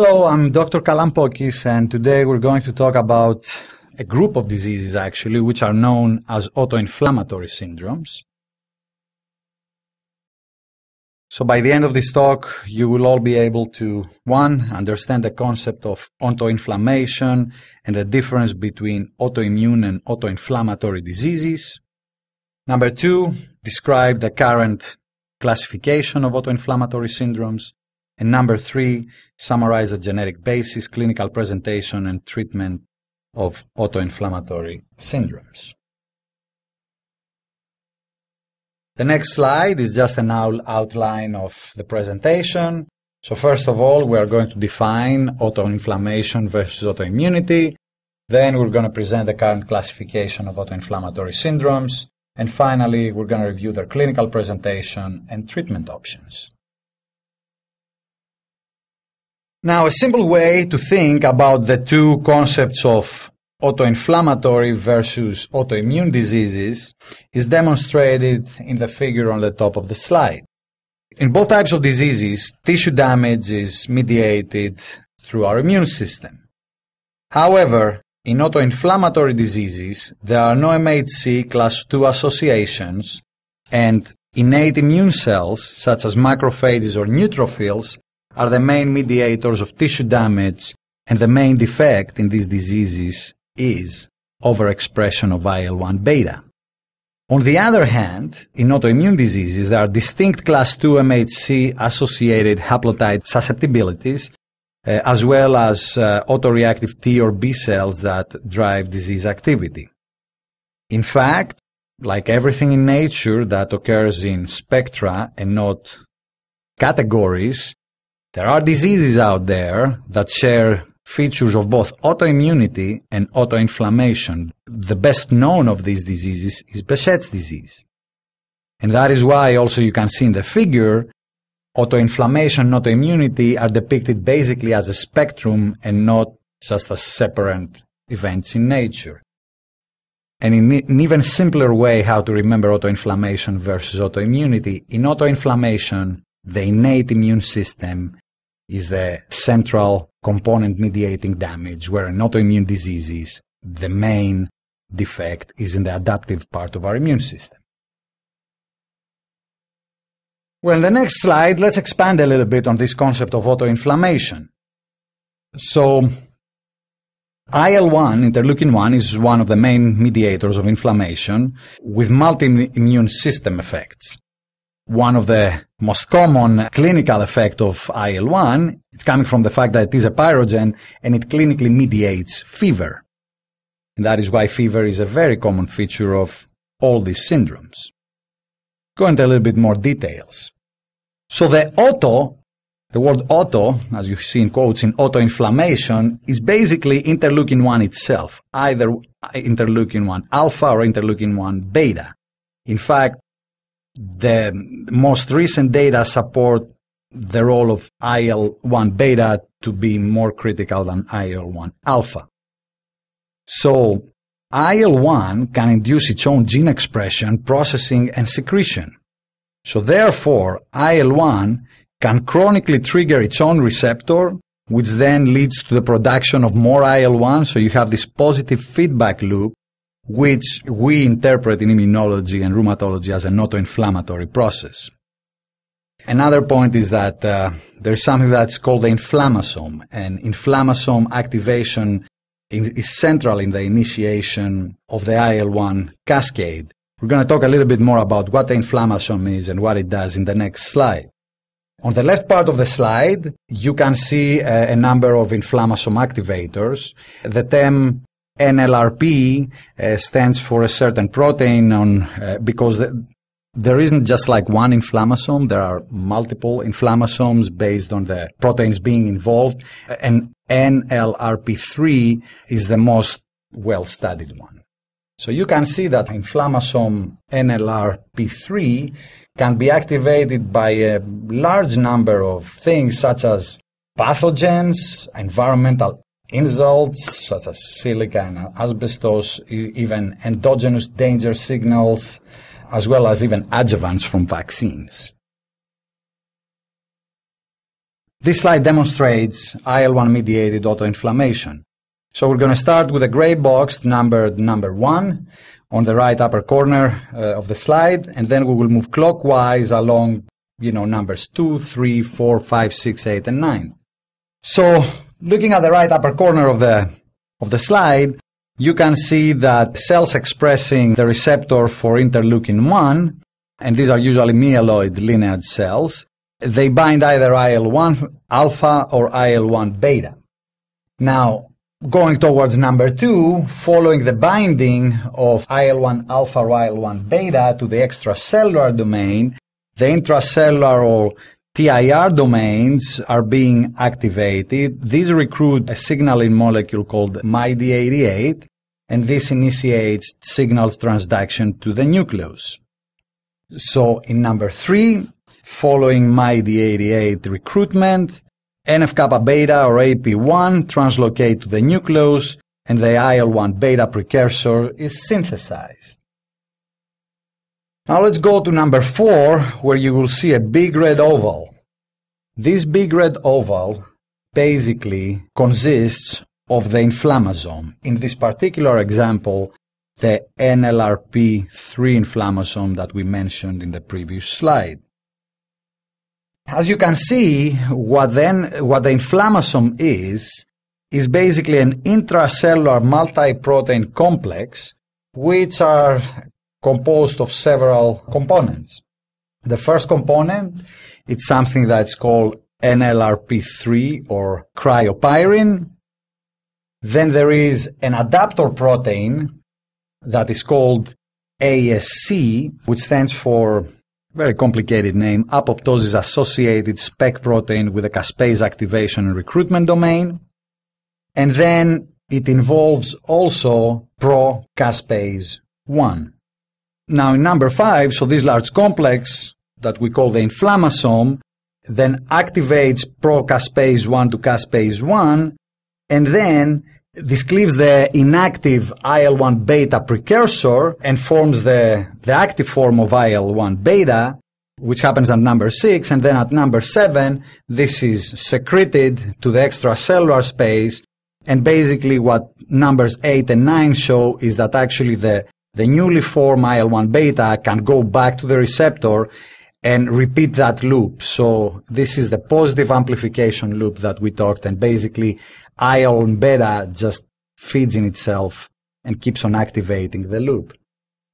Hello, I'm Dr. Kalampokis, and today we're going to talk about a group of diseases actually, which are known as autoinflammatory syndromes. So by the end of this talk, you will all be able to, one, understand the concept of autoinflammation and the difference between autoimmune and autoinflammatory diseases. Number two, describe the current classification of autoinflammatory syndromes. And number three, summarize the genetic basis, clinical presentation, and treatment of autoinflammatory syndromes. The next slide is just an outline of the presentation. So first of all, we are going to define autoinflammation versus autoimmunity. Then we're going to present the current classification of autoinflammatory syndromes. And finally, we're going to review their clinical presentation and treatment options. Now, a simple way to think about the two concepts of autoinflammatory versus autoimmune diseases is demonstrated in the figure on the top of the slide. In both types of diseases, tissue damage is mediated through our immune system. However, in autoinflammatory diseases, there are no MHC class II associations, and innate immune cells, such as macrophages or neutrophils, are the main mediators of tissue damage, and the main defect in these diseases is overexpression of IL-1 beta. On the other hand, in autoimmune diseases, there are distinct class II MHC associated haplotype susceptibilities, uh, as well as uh, autoreactive T or B cells that drive disease activity. In fact, like everything in nature that occurs in spectra and not categories, there are diseases out there that share features of both autoimmunity and autoinflammation. The best known of these diseases is Behçet's disease. And that is why also you can see in the figure, autoinflammation and autoimmunity are depicted basically as a spectrum and not just as separate events in nature. And in an even simpler way how to remember autoinflammation versus autoimmunity, in autoinflammation, the innate immune system is the central component mediating damage, where in autoimmune diseases, the main defect is in the adaptive part of our immune system. Well, in the next slide, let's expand a little bit on this concept of autoinflammation. So, IL-1, interleukin-1, is one of the main mediators of inflammation with multi-immune system effects one of the most common clinical effect of IL-1 is coming from the fact that it is a pyrogen and it clinically mediates fever. And that is why fever is a very common feature of all these syndromes. Go into a little bit more details. So the auto, the word auto, as you see in quotes in autoinflammation, is basically interleukin 1 itself, either interleukin 1 alpha or interleukin 1 beta. In fact, the most recent data support the role of IL-1 beta to be more critical than IL-1 alpha. So, IL-1 can induce its own gene expression, processing, and secretion. So therefore, IL-1 can chronically trigger its own receptor, which then leads to the production of more IL-1, so you have this positive feedback loop which we interpret in immunology and rheumatology as an autoinflammatory process. Another point is that uh, there's something that's called the inflammasome, and inflammasome activation is central in the initiation of the IL-1 cascade. We're going to talk a little bit more about what the inflammasome is and what it does in the next slide. On the left part of the slide, you can see a, a number of inflammasome activators. The term NLRP uh, stands for a certain protein on uh, because the, there isn't just like one inflammasome. There are multiple inflammasomes based on the proteins being involved, and NLRP3 is the most well-studied one. So you can see that inflammasome NLRP3 can be activated by a large number of things such as pathogens, environmental insults such as silica and asbestos, even endogenous danger signals, as well as even adjuvants from vaccines. This slide demonstrates IL-1 mediated autoinflammation. So we're going to start with a gray box numbered number one on the right upper corner uh, of the slide, and then we will move clockwise along, you know, numbers two, three, four, five, six, eight, and nine. So looking at the right upper corner of the of the slide, you can see that cells expressing the receptor for interleukin 1, and these are usually myeloid lineage cells, they bind either IL-1 alpha or IL-1 beta. Now, going towards number two, following the binding of IL-1 alpha or IL-1 beta to the extracellular domain, the intracellular or TIR domains are being activated. These recruit a signaling molecule called MyD88, and this initiates signal transduction to the nucleus. So in number three, following MyD88 recruitment, NF-kappa beta or AP1 translocate to the nucleus and the IL-1 beta precursor is synthesized. Now let's go to number four, where you will see a big red oval. This big red oval basically consists of the inflammasome. In this particular example, the NLRP3 inflammasome that we mentioned in the previous slide. As you can see, what then what the inflammasome is is basically an intracellular multi-protein complex which are composed of several components. The first component is something that's called NLRP3 or cryopyrin. Then there is an adaptor protein that is called ASC, which stands for very complicated name, apoptosis associated speck protein with a caspase activation and recruitment domain. And then it involves also pro-caspase 1. Now in number 5, so this large complex that we call the inflammasome then activates pro-caspase 1 to caspase 1 and then this cleaves the inactive IL-1 beta precursor and forms the, the active form of IL-1 beta, which happens at number 6. And then at number 7, this is secreted to the extracellular space. And basically what numbers 8 and 9 show is that actually the, the newly formed IL-1 beta can go back to the receptor and repeat that loop. So this is the positive amplification loop that we talked and basically IL-1 beta just feeds in itself and keeps on activating the loop.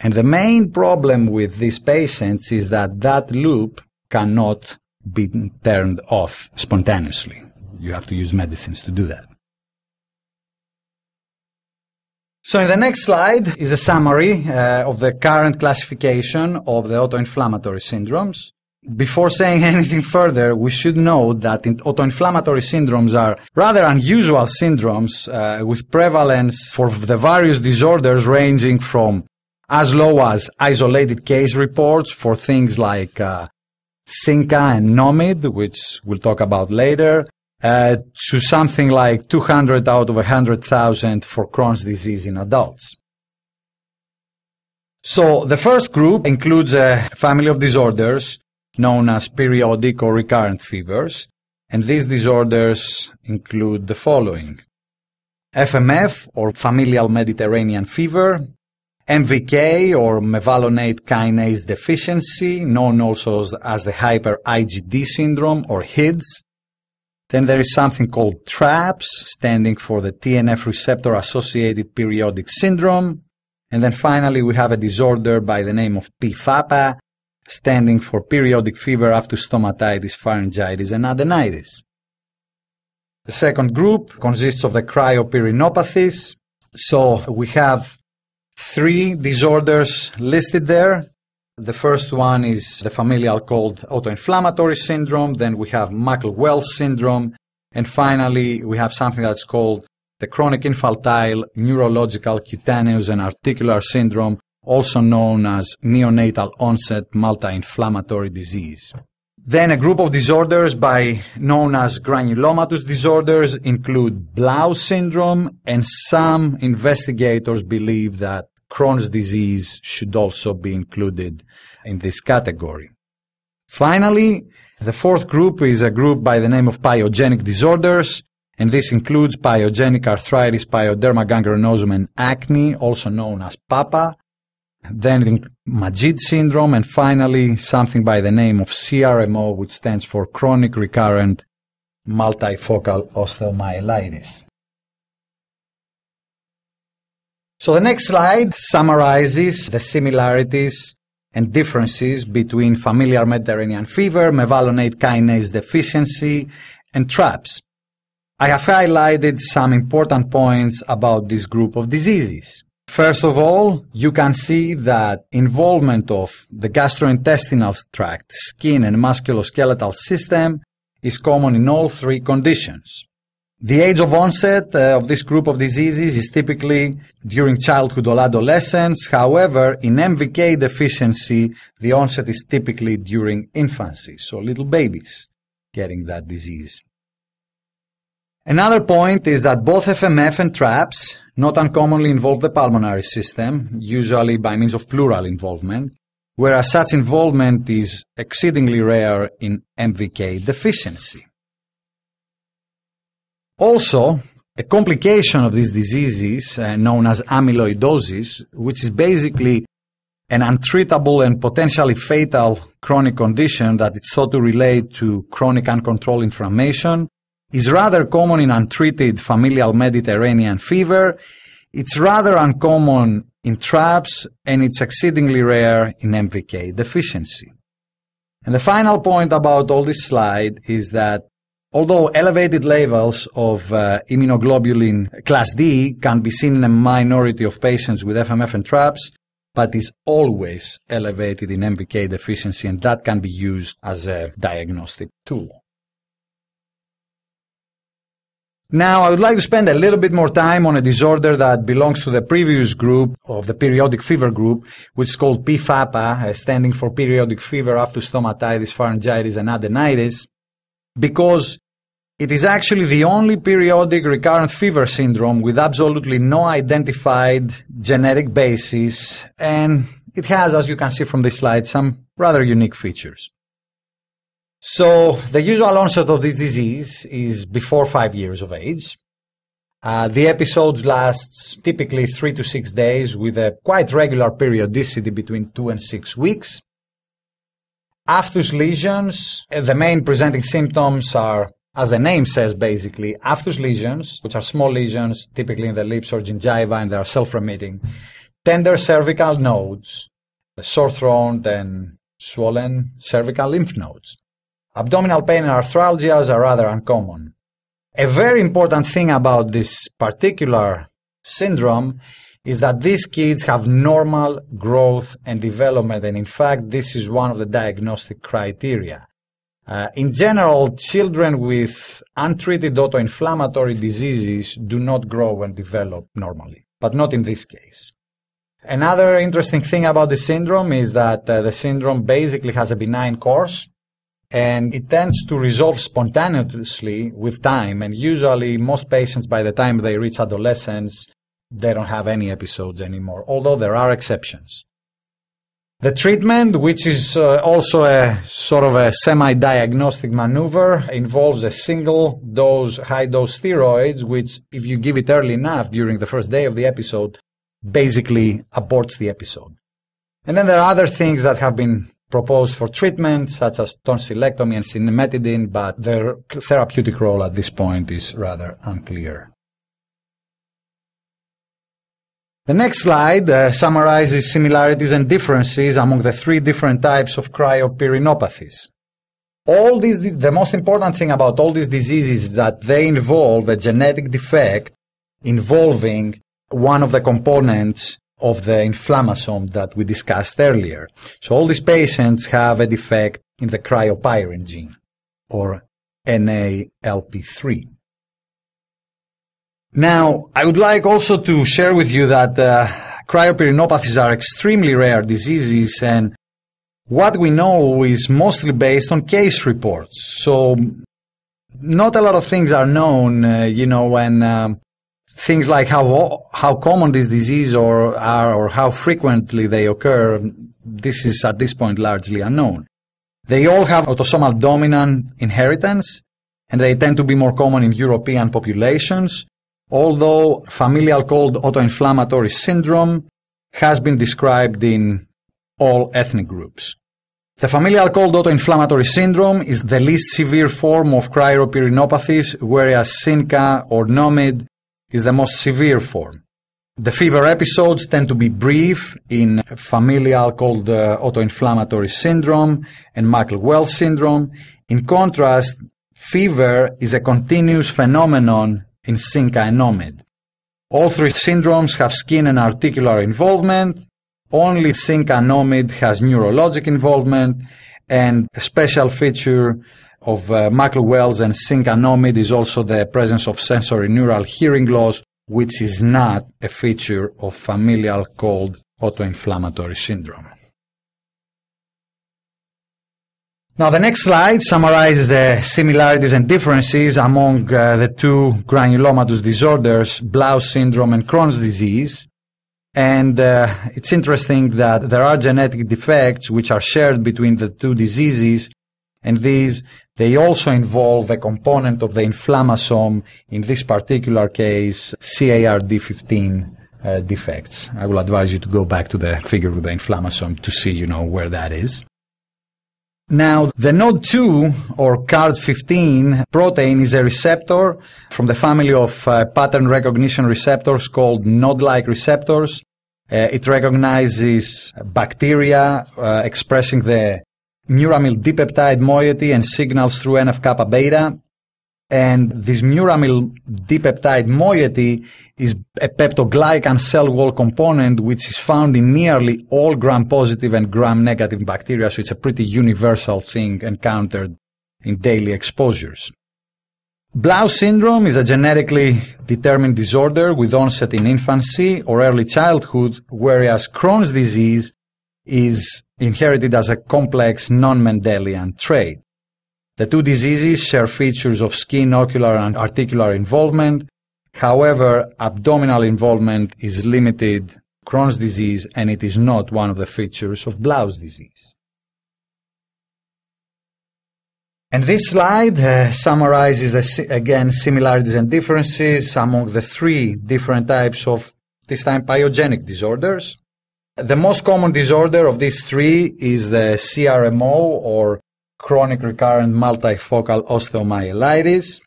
And the main problem with these patients is that that loop cannot be turned off spontaneously. You have to use medicines to do that. So in the next slide is a summary uh, of the current classification of the autoinflammatory syndromes. Before saying anything further, we should note that autoinflammatory syndromes are rather unusual syndromes uh, with prevalence for the various disorders ranging from as low as isolated case reports for things like uh, CINCA and NOMID, which we'll talk about later, uh, to something like 200 out of 100,000 for Crohn's disease in adults. So the first group includes a family of disorders known as periodic or recurrent fevers, and these disorders include the following. FMF or familial Mediterranean fever, MVK or mevalonate kinase deficiency, known also as the hyper IgD syndrome or HIDS. Then there is something called TRAPS, standing for the TNF receptor associated periodic syndrome. And then finally we have a disorder by the name of PFAPA, standing for periodic fever aphthous stomatitis, pharyngitis, and adenitis. The second group consists of the cryopyrinopathies. So we have three disorders listed there. The first one is the familial cold autoinflammatory syndrome. Then we have Muckle-Wells syndrome. And finally, we have something that's called the chronic infantile neurological cutaneous and articular syndrome, also known as neonatal onset multi-inflammatory disease. Then a group of disorders by known as granulomatous disorders include Blau syndrome and some investigators believe that Crohn's disease should also be included in this category. Finally, the fourth group is a group by the name of pyogenic disorders, and this includes pyogenic arthritis, pyoderma gangrenosum, and acne, also known as PAPA, then Majeed syndrome, and finally something by the name of CRMO, which stands for chronic recurrent multifocal osteomyelitis. So the next slide summarizes the similarities and differences between familial Mediterranean fever, mevalonate kinase deficiency, and TRAPS. I have highlighted some important points about this group of diseases. First of all, you can see that involvement of the gastrointestinal tract, skin, and musculoskeletal system is common in all three conditions. The age of onset uh, of this group of diseases is typically during childhood or adolescence. However, in MVK deficiency, the onset is typically during infancy, so little babies getting that disease. Another point is that both FMF and TRAPS not uncommonly involve the pulmonary system, usually by means of pleural involvement, whereas such involvement is exceedingly rare in MVK deficiency. Also, a complication of these diseases, uh, known as amyloidosis, which is basically an untreatable and potentially fatal chronic condition that is thought to relate to chronic uncontrolled inflammation, is rather common in untreated familial Mediterranean fever. It's rather uncommon in TRAPS, and it's exceedingly rare in MVK deficiency. And the final point about all this slide is that Although elevated levels of uh, immunoglobulin class D can be seen in a minority of patients with FMF and TRAPS, but is always elevated in MVK deficiency and that can be used as a diagnostic tool. Now, I would like to spend a little bit more time on a disorder that belongs to the previous group of the periodic fever group, which is called PFAPA, standing for periodic fever aphthous stomatitis, pharyngitis, and adenitis because it is actually the only periodic recurrent fever syndrome with absolutely no identified genetic basis, and it has, as you can see from this slide, some rather unique features. So, the usual onset of this disease is before five years of age. Uh, the episode lasts typically three to six days with a quite regular periodicity between two and six weeks. Aphthous lesions, uh, the main presenting symptoms are, as the name says basically, aphthous lesions, which are small lesions, typically in the lips or gingiva, and they are self-remitting. Tender cervical nodes, sore throat and swollen cervical lymph nodes. Abdominal pain and arthralgias are rather uncommon. A very important thing about this particular syndrome is that these kids have normal growth and development, and in fact, this is one of the diagnostic criteria. Uh, in general, children with untreated autoinflammatory diseases do not grow and develop normally, but not in this case. Another interesting thing about the syndrome is that uh, the syndrome basically has a benign course and it tends to resolve spontaneously with time. And usually, most patients, by the time they reach adolescence, they don't have any episodes anymore, although there are exceptions. The treatment, which is uh, also a sort of a semi-diagnostic maneuver, involves a single dose, high dose steroids, which if you give it early enough during the first day of the episode, basically aborts the episode. And then there are other things that have been proposed for treatment, such as tonsillectomy and cimetidine, but their therapeutic role at this point is rather unclear. The next slide uh, summarizes similarities and differences among the three different types of cryopyrinopathies. All these, the most important thing about all these diseases is that they involve a genetic defect involving one of the components of the inflammasome that we discussed earlier. So all these patients have a defect in the cryopyrin gene, or NALP3. Now, I would like also to share with you that uh, cryopyrinopathies are extremely rare diseases and what we know is mostly based on case reports. So, not a lot of things are known, uh, you know, when um, things like how how common this disease or are or how frequently they occur. This is at this point largely unknown. They all have autosomal dominant inheritance, and they tend to be more common in European populations, although familial cold autoinflammatory syndrome has been described in all ethnic groups. The familial cold autoinflammatory syndrome is the least severe form of cryopyrinopathies, whereas CINCA or NOMID is the most severe form. The fever episodes tend to be brief in familial cold uh, autoinflammatory syndrome and Muckle-Wells syndrome. In contrast, fever is a continuous phenomenon in CINCA and. All three syndromes have skin and articular involvement. Only CINCA NOMID has neurologic involvement, and a special feature of uh, Muckle-Wells and CINCA NOMID is also the presence of sensory neural hearing loss, which is not a feature of familial cold autoinflammatory syndrome. Now, the next slide summarizes the similarities and differences among uh, the two granulomatous disorders, Blount syndrome and Crohn's disease. And uh, it's interesting that there are genetic defects which are shared between the two diseases, and these they also involve a component of the inflammasome, in this particular case, CARD15 uh, defects. I will advise you to go back to the figure with the inflammasome to see, you know, where that is. Now, the NOD2 or CARD15 protein is a receptor from the family of uh, pattern recognition receptors called NOD-like receptors. Uh, it recognizes bacteria uh, expressing the muramyl dipeptide moiety and signals through NF-kappa beta. And this muramyl dipeptide moiety is a peptoglycan cell wall component which is found in nearly all gram-positive and gram-negative bacteria, so it's a pretty universal thing encountered in daily exposures. Blau syndrome is a genetically determined disorder with onset in infancy or early childhood, whereas Crohn's disease is inherited as a complex non-Mendelian trait. The two diseases share features of skin, ocular, and articular involvement. However, abdominal involvement is limited Crohn's disease and it is not one of the features of Blount's disease. And this slide uh, summarizes the, again similarities and differences among the three different types of this time pyogenic disorders. The most common disorder of these three is the CRMO or chronic recurrent multifocal osteomyelitis.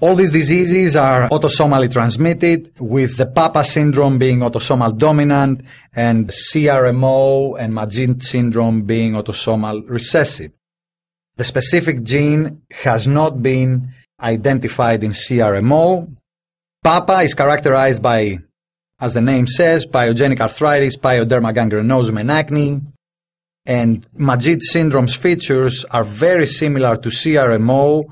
All these diseases are autosomally transmitted, with the Papa syndrome being autosomal dominant and CRMO and Majeed syndrome being autosomal recessive. The specific gene has not been identified in CRMO. Papa is characterized by, as the name says, pyogenic arthritis, pyoderma gangrenosum, and acne. And Majeed syndrome's features are very similar to CRMO,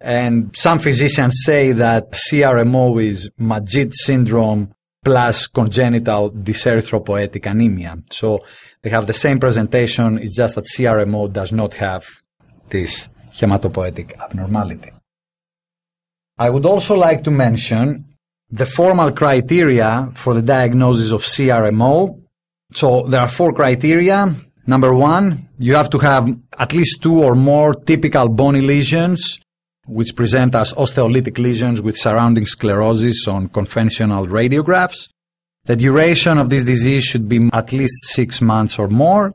and some physicians say that CRMO is Majeed syndrome plus congenital dyserythropoietic anemia. So they have the same presentation, it's just that CRMO does not have this hematopoietic abnormality. I would also like to mention the formal criteria for the diagnosis of CRMO. So there are four criteria. Number one, you have to have at least two or more typical bony lesions, which present as osteolytic lesions with surrounding sclerosis on conventional radiographs. The duration of this disease should be at least six months or more.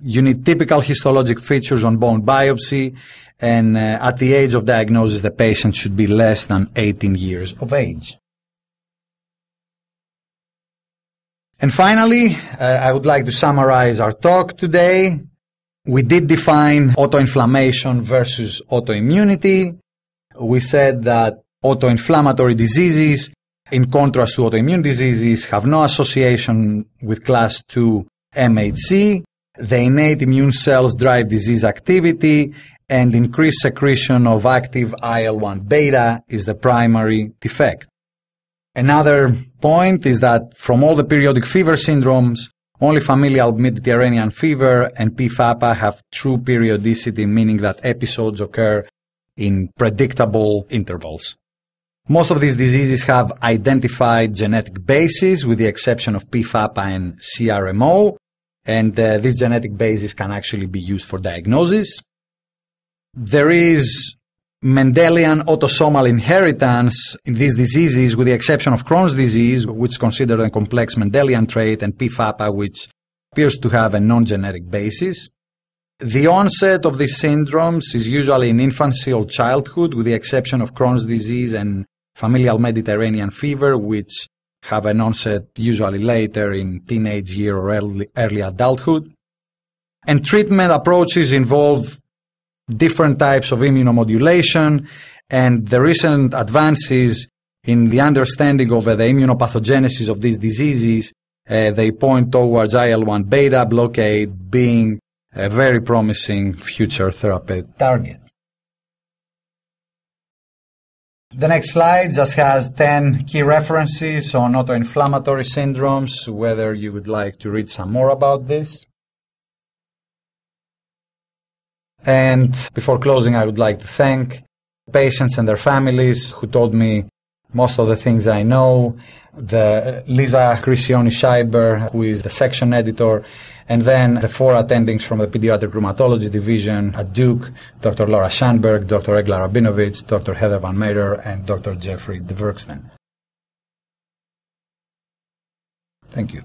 You need typical histologic features on bone biopsy, and uh, at the age of diagnosis, the patient should be less than 18 years of age. And finally, uh, I would like to summarize our talk today. We did define autoinflammation versus autoimmunity. We said that autoinflammatory diseases, in contrast to autoimmune diseases, have no association with class 2 MHC. The innate immune cells drive disease activity and increased secretion of active IL-1 beta is the primary defect. Another point is that from all the periodic fever syndromes, only familial Mediterranean fever and PFAPA have true periodicity, meaning that episodes occur in predictable intervals. Most of these diseases have identified genetic bases, with the exception of PFAPA and CRMO, and uh, this genetic basis can actually be used for diagnosis. There is Mendelian autosomal inheritance in these diseases, with the exception of Crohn's disease, which is considered a complex Mendelian trait, and PFAPA, which appears to have a non-genetic basis. The onset of these syndromes is usually in infancy or childhood, with the exception of Crohn's disease and familial Mediterranean fever, which have an onset usually later in teenage year or early, early adulthood. And treatment approaches involve different types of immunomodulation and the recent advances in the understanding of uh, the immunopathogenesis of these diseases, uh, they point towards IL-1 beta blockade being a very promising future therapeutic target. The next slide just has 10 key references on autoinflammatory syndromes, whether you would like to read some more about this. And before closing, I would like to thank patients and their families who told me most of the things I know, the uh, Lisa Criscione Schreiber, who is the section editor, and then the four attendings from the pediatric rheumatology division at Duke, Dr. Laura Schanberg, Dr. Egla Rabinovich, Dr. Heather Van Meter, and Dr. Jeffrey de Thank you.